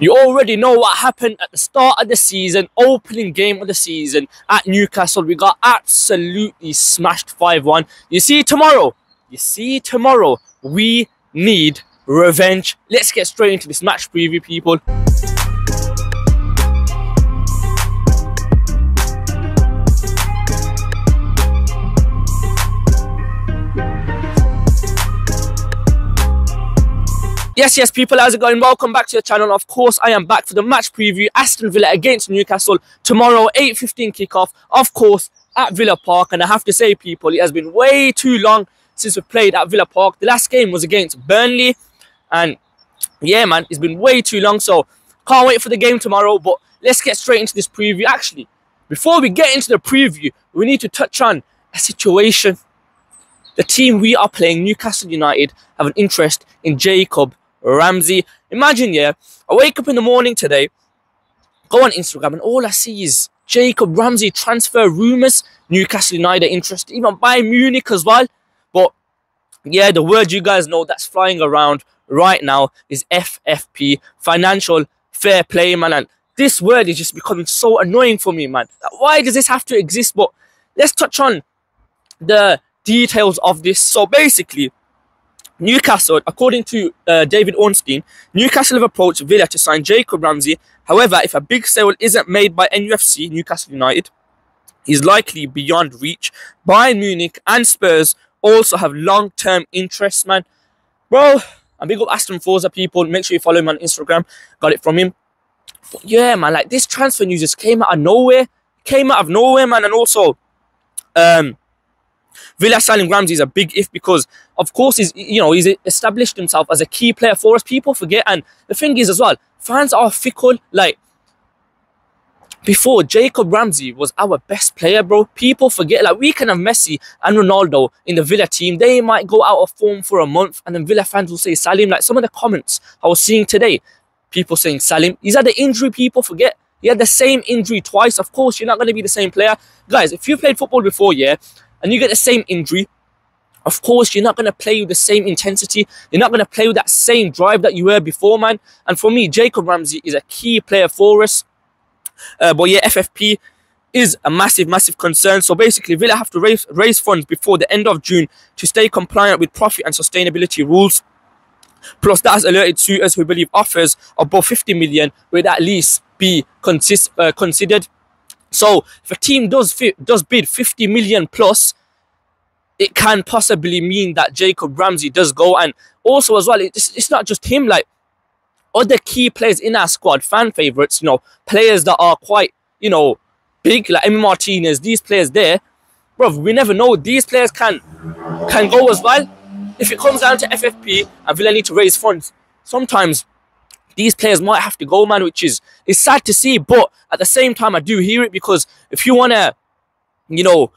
You already know what happened at the start of the season, opening game of the season at Newcastle. We got absolutely smashed 5 1. You see, tomorrow, you see, tomorrow, we need revenge. Let's get straight into this match preview, people. Yes, yes, people, how's it going? Welcome back to the channel. Of course, I am back for the match preview. Aston Villa against Newcastle tomorrow, 8.15 kickoff. Of course, at Villa Park. And I have to say, people, it has been way too long since we played at Villa Park. The last game was against Burnley. And yeah, man, it's been way too long. So can't wait for the game tomorrow. But let's get straight into this preview. Actually, before we get into the preview, we need to touch on a situation. The team we are playing, Newcastle United, have an interest in Jacob Ramsey. Imagine, yeah, I wake up in the morning today, go on Instagram, and all I see is Jacob Ramsey transfer rumours, Newcastle United interest, even Bayern Munich as well. But yeah, the word you guys know that's flying around right now is FFP, financial fair play, man. And this word is just becoming so annoying for me, man. Why does this have to exist? But let's touch on the details of this. So basically, Newcastle, according to uh, David Ornstein, Newcastle have approached Villa to sign Jacob Ramsey. However, if a big sale isn't made by NUFC, Newcastle United, he's likely beyond reach. Bayern Munich and Spurs also have long-term interests, man. Well, I'm big up Aston Forza people. Make sure you follow him on Instagram. Got it from him. But yeah, man, like this transfer news just came out of nowhere. Came out of nowhere, man. And also, um, Villa signing Ramsey is a big if because, of course, he's you know he's established himself as a key player for us. People forget, and the thing is as well, fans are fickle. Like before, Jacob Ramsey was our best player, bro. People forget. Like we can have Messi and Ronaldo in the Villa team. They might go out of form for a month, and then Villa fans will say Salim. Like some of the comments I was seeing today, people saying Salim. He's had the injury. People forget. He had the same injury twice. Of course, you're not going to be the same player. Guys, if you played football before, yeah, and you get the same injury, of course, you're not going to play with the same intensity. You're not going to play with that same drive that you were before, man. And for me, Jacob Ramsey is a key player for us. Uh, but yeah, FFP is a massive, massive concern. So basically, Villa have to raise, raise funds before the end of June to stay compliant with profit and sustainability rules. Plus, that has alerted suitors who believe offers above 50 million would at least be consist, uh, considered. So if a team does does bid 50 million plus, it can possibly mean that Jacob Ramsey does go. And also as well, it's, it's not just him. Like other key players in our squad, fan favorites, you know, players that are quite, you know, big, like Emi Martinez, these players there, bro, we never know. These players can can go as well. If it comes down to FFP and Villa need to raise funds, sometimes these players might have to go, man, which is is sad to see. But at the same time, I do hear it because if you want to, you know,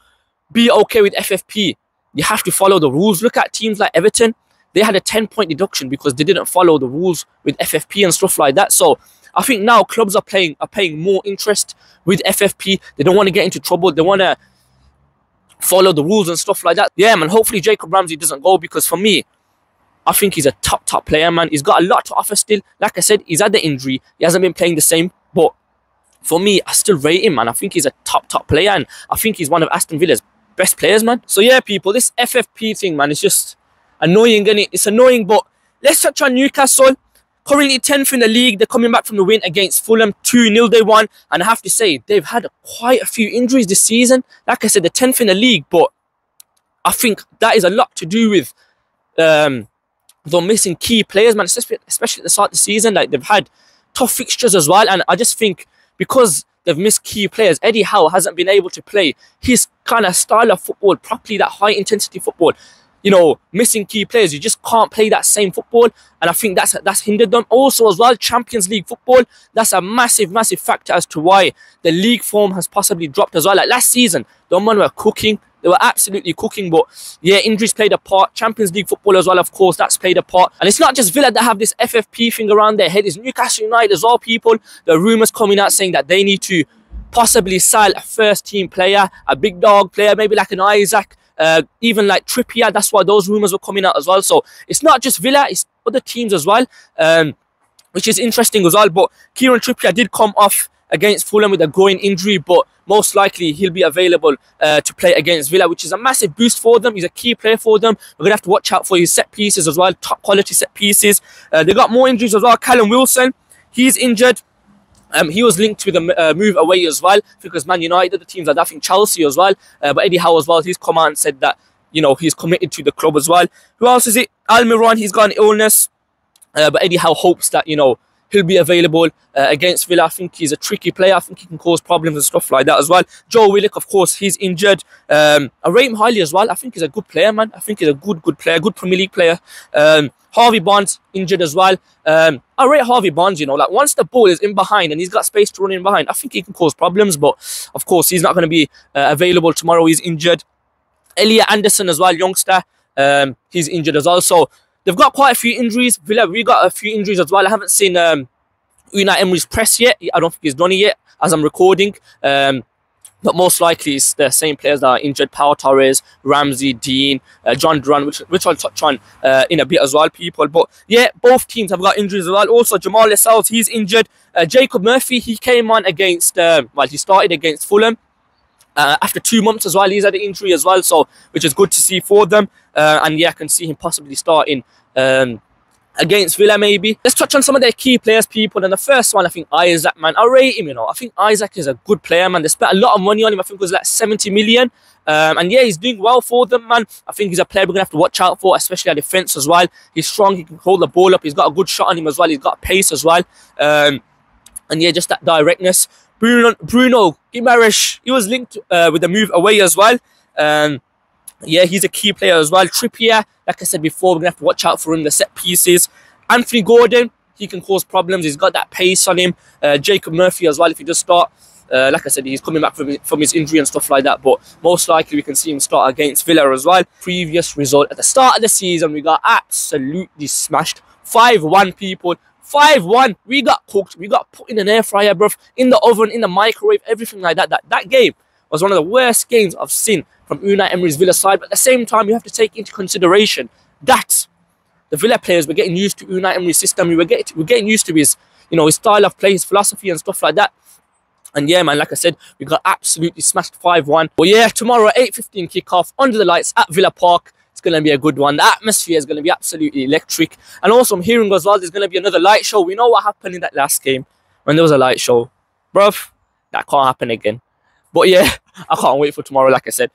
be okay with FFP, you have to follow the rules. Look at teams like Everton. They had a 10 point deduction because they didn't follow the rules with FFP and stuff like that. So I think now clubs are playing are paying more interest with FFP. They don't want to get into trouble. They want to follow the rules and stuff like that. Yeah, man. Hopefully Jacob Ramsey doesn't go because for me, I think he's a top, top player, man. He's got a lot to offer still. Like I said, he's had the injury. He hasn't been playing the same. But for me, I still rate him, man. I think he's a top, top player. And I think he's one of Aston Villa's best players, man. So yeah, people, this FFP thing, man, it's just annoying, and it? It's annoying, but let's touch on Newcastle. Currently 10th in the league. They're coming back from the win against Fulham. 2-0 they won. And I have to say, they've had quite a few injuries this season. Like I said, they're 10th in the league, but I think that is a lot to do with um, they're missing key players, man, especially, at the start of the season. Like they've had tough fixtures as well. And I just think because they've missed key players, Eddie Howe hasn't been able to play his kind of style of football properly, that high intensity football. You know, missing key players, you just can't play that same football, and I think that's that's hindered them. Also, as well, Champions League football, that's a massive, massive factor as to why the league form has possibly dropped as well. Like last season, man were cooking, they were absolutely cooking, but yeah, injuries played a part. Champions League football as well, of course, that's played a part. And it's not just Villa that have this FFP thing around their head. It's Newcastle United as well, people. The rumours coming out saying that they need to possibly sell a first team player, a big dog player, maybe like an Isak, uh, even like Trippier. That's why those rumours were coming out as well. So it's not just Villa, it's other teams as well. Um, which is interesting as well. But Kieran Trippier did come off against Fulham with a groin injury, but most likely he'll be available uh, to play against Villa, which is a massive boost for them. He's a key player for them. We're going to have to watch out for his set pieces as well, top quality set pieces. Uh, they got more injuries as well. Callum Wilson, he's injured. Um, he was linked to the uh, move away as well because Man United, the teams are I think Chelsea as well. Uh, but Eddie Howe as well, he's come out and said that you know he's committed to the club as well. Who else is it? Almiron, he's got an illness, uh, but Eddie Howe hopes that you know he'll be available uh, against Villa. I think he's a tricky player. I think he can cause problems and stuff like that as well. Joe Willock, of course, he's injured. Um, I rate him highly as well. I think he's a good player, man. I think he's a good, good player, good Premier League player. Um, Harvey Barnes injured as well. Um, I rate Harvey Barnes, you know, like once the ball is in behind and he's got space to run in behind, I think he can cause problems. But of course, he's not going to be uh, available tomorrow. He's injured. Elliot Anderson as well, youngster. Um, he's injured as well. So they've got quite a few injuries. Villa, we got a few injuries as well. I haven't seen um, Emery's press yet. I don't think he's done it yet as I'm recording. Um, but most likely it's the same players that are injured. Pau Torres, Ramsey, Digne, uh, Jhon Duran, which, which I'll touch on uh, in a bit as well, people. But yeah, both teams have got injuries as well. Also, Jamal Lascelles, he's injured. Uh, Jacob Murphy, he came on against, uh, well, he started against Fulham. Uh, after two months as well, he's had an injury as well, so which is good to see for them. Uh, and yeah, I can see him possibly starting um, against Villa maybe. Let's touch on some of their key players, people. And the first one, I think Isak, man. I rate him, you know. I think Isak is a good player, man. They spent a lot of money on him. I think it was like 70 million. Um, and yeah, he's doing well for them, man. I think he's a player we're going to have to watch out for, especially at defence as well. He's strong. He can hold the ball up. He's got a good shot on him as well. He's got pace as well. Um, and yeah, just that directness. Bruno, Bruno Guimaraes, he was linked uh, with the move away as well. Um, yeah, he's a key player as well. Trippier, like I said before, we're going to have to watch out for him, the set pieces. Anthony Gordon, he can cause problems. He's got that pace on him. Uh, Jacob Murphy as well, if he does start. Uh, like I said, he's coming back from, from his injury and stuff like that. But most likely we can see him start against Villa as well. Previous result at the start of the season, we got absolutely smashed. 5-1 people. 5-1. We got cooked. We got put in an air fryer, bro. In the oven, in the microwave, everything like that. That, that game was one of the worst games I've seen from Unai Emery's Villa side. But at the same time, you have to take into consideration that the Villa players were getting used to Unai Emery's system. We were getting, used to his, you know, his style of play, his philosophy and stuff like that. And yeah, man, like I said, we got absolutely smashed 5-1. But yeah, tomorrow, at 8.15 kickoff, under the lights at Villa Park. It's going to be a good one. The atmosphere is going to be absolutely electric. And also, I'm hearing as well, there's going to be another light show. We know what happened in that last game when there was a light show. Bruv, that can't happen again. But yeah, I can't wait for tomorrow, like I said.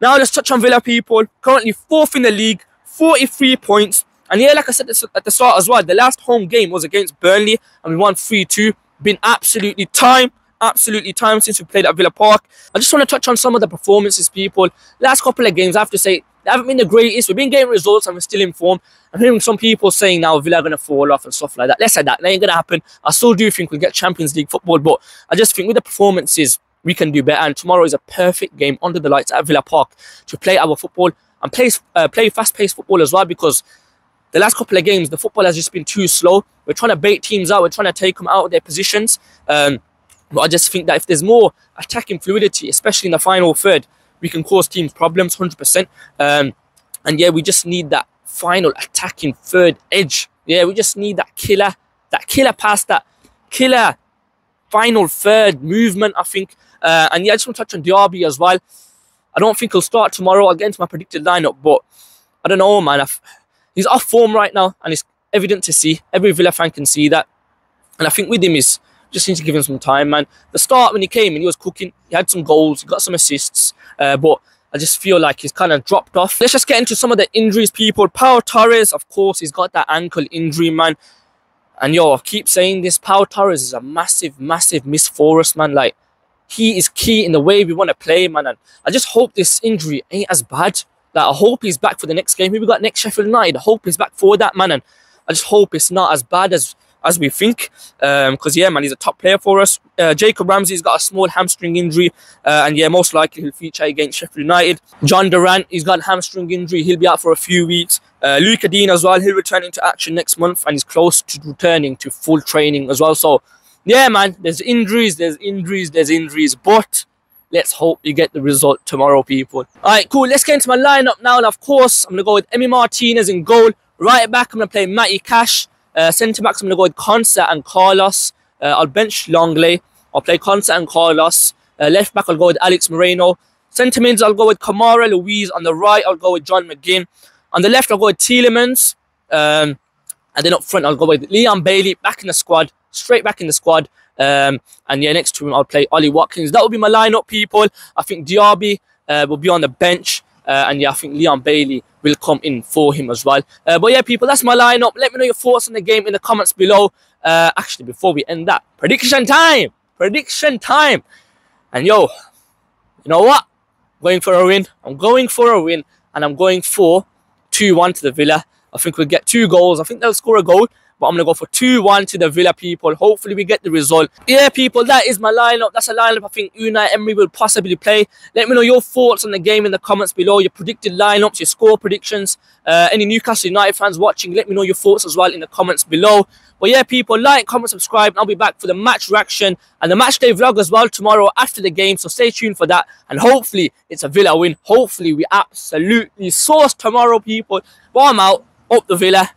Now let's touch on Villa people. Currently fourth in the league, 43 points. And yeah, like I said at the start as well, the last home game was against Burnley and we won 3-2. Been absolutely time, absolutely time since we played at Villa Park. I just want to touch on some of the performances, people. Last couple of games, I have to say, they haven't been the greatest. We've been getting results and we're still in form. I'm hearing some people saying now Villa are going to fall off and stuff like that. Let's say that. That ain't going to happen. I still do think we'll get Champions League football, but I just think with the performances, we can do better. And tomorrow is a perfect game under the lights at Villa Park to play our football and play, uh, play fast-paced football as well because the last couple of games, the football has just been too slow. We're trying to bait teams out. We're trying to take them out of their positions. Um, but I just think that if there's more attacking fluidity, especially in the final third, we can cause teams problems 100%. Um, and yeah, we just need that final attacking third edge. Yeah, we just need that killer, that killer pass, that killer final third movement, I think. Uh, and yeah, I just want to touch on Diaby as well. I don't think he'll start tomorrow against my predicted lineup, but I don't know, man. I've, he's off form right now, and it's evident to see. Every Villa fan can see that. And I think with him is just need to give him some time, man. The start when he came and he was cooking, he had some goals, he got some assists, uh, but I just feel like he's kind of dropped off. Let's just get into some of the injuries, people. Pau Torres, of course, he's got that ankle injury, man. And yo, I keep saying this, Pau Torres is a massive, massive miss for us, man. Like, he is key in the way we want to play, man. And I just hope this injury ain't as bad. Like, I hope he's back for the next game. Who we got next Sheffield United? I hope he's back for that, man. And I just hope it's not as bad as as we think. Because, um, yeah, man, he's a top player for us. Uh, Jacob Ramsey's got a small hamstring injury. Uh, and, yeah, most likely he'll feature against Sheffield United. Jhon Duran, he's got a hamstring injury. He'll be out for a few weeks. Uh, Lucas Digne as well, he'll return into action next month. And he's close to returning to full training as well. So, yeah, man, there's injuries, there's injuries, there's injuries. But let's hope you get the result tomorrow, people. All right, cool. Let's get into my lineup now. And, of course, I'm going to go with Emi Martinez in goal. Right back, I'm going to play Matty Cash. Uh, centre backs, I'm going to go with Konsa and Carlos. Uh, I'll bench Lenglet. I'll play Konsa and Carlos. Uh, left back, I'll go with Alex Moreno. Centre mids, I'll go with Kamara Luiz. On the right, I'll go with John McGinn. On the left, I'll go with Tielemans. Um, and then up front, I'll go with Leon Bailey back in the squad, straight back in the squad. Um, and yeah, next to him, I'll play Ollie Watkins. That will be my lineup, people. I think Diaby uh, will be on the bench. Uh, and yeah, I think Leon Bailey will come in for him as well. Uh, but yeah, people, that's my lineup. Let me know your thoughts on the game in the comments below. Uh, actually, before we end that, prediction time! Prediction time! And yo, you know what? Going for a win. I'm going for a win. And I'm going for 2-1 to the Villa. I think we'll get two goals. I think they'll score a goal. But I'm going to go for 2-1 to the Villa people. Hopefully we get the result. Yeah, people, that is my lineup. That's a lineup I think Unai Emery will possibly play. Let me know your thoughts on the game in the comments below. Your predicted lineups, your score predictions. Uh, any Newcastle United fans watching, let me know your thoughts as well in the comments below. But yeah, people, like, comment, subscribe. And I'll be back for the match reaction and the match day vlog as well tomorrow after the game. So stay tuned for that. And hopefully it's a Villa win. Hopefully we absolutely source tomorrow, people. But I'm out. Up the Villa.